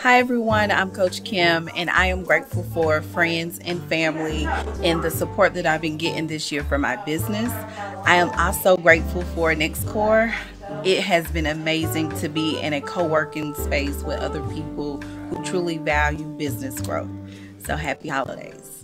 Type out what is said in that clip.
Hi everyone, I'm Coach Kim and I am grateful for friends and family and the support that I've been getting this year for my business. I am also grateful for NexCore. It has been amazing to be in a co-working space with other people who truly value business growth. So happy holidays.